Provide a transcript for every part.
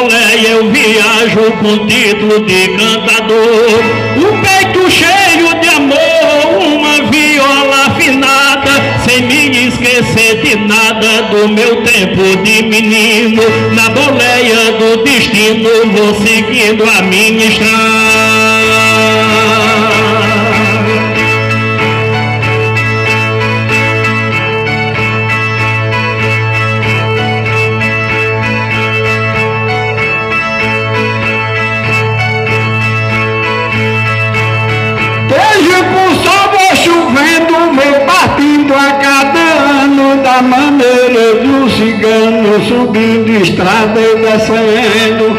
eu viajo com título de cantador. O peito cheio de amor, uma viola afinada, sem me esquecer de nada do meu tempo de menino. Na boleia do destino vou seguindo a minha estrada. Subindo estrada e descendo.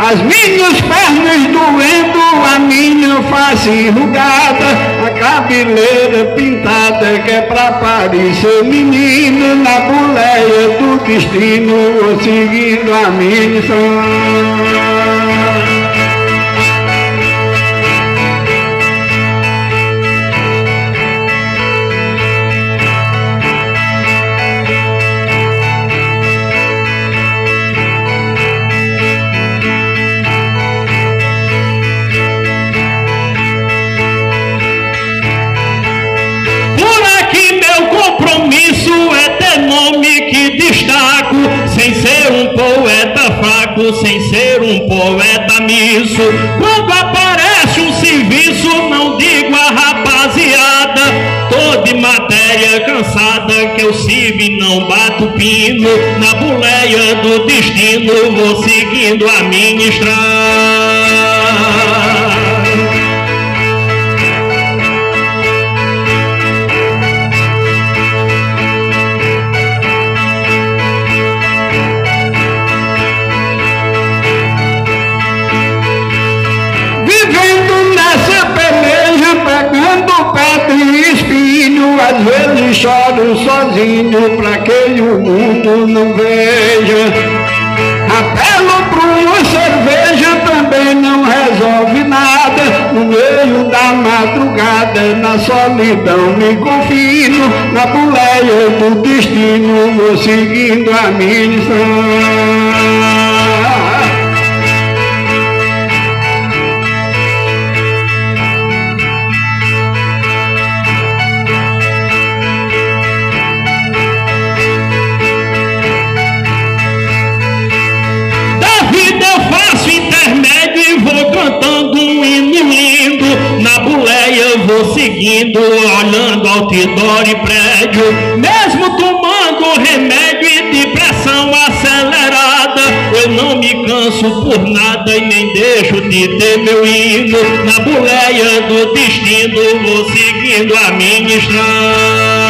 As minhas pernas doendo, a minha face enrugada, a cabeleira pintada que é pra parecer menina na boleia do destino, seguindo a missão. Sem ser um poeta misso. Quando aparece um serviço, não digo a rapaziada, tô de matéria cansada, que eu e não bato pino. Na boleia do destino, vou seguindo a minha estrada. Às vezes choro sozinho pra que o mundo não veja. Apelo pra uma cerveja também não resolve nada. No meio da madrugada, na solidão me confino, na boleia do destino, vou seguindo a missão. Seguindo, olhando outdoor e prédio, mesmo tomando remédio e de pressão acelerada. Eu não me canso por nada e nem deixo de ter meu hino. Na boleia do destino, vou seguindo a minha estrada.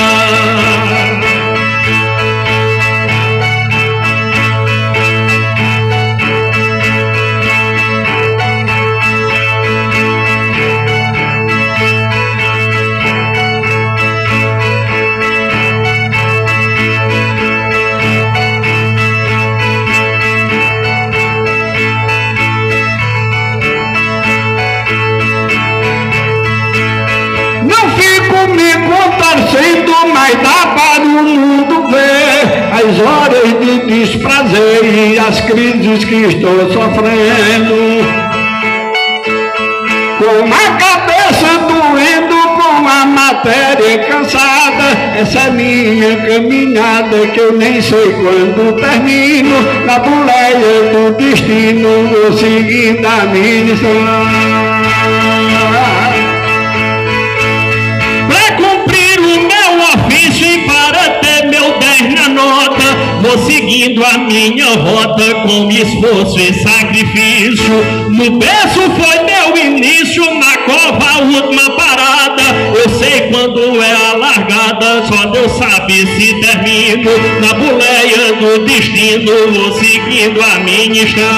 Mas dá para o mundo ver as horas de desprazer e as crises que estou sofrendo. Com a cabeça doendo, com a matéria cansada, essa é minha caminhada que eu nem sei quando termino, na boleia do destino, vou seguindo a missão. Seguindo a minha rota com esforço e sacrifício. No berço foi meu início, na cova a última parada. Eu sei quando é a largada, só Deus sabe se termino. Na boleia do destino, vou seguindo a minha estrada.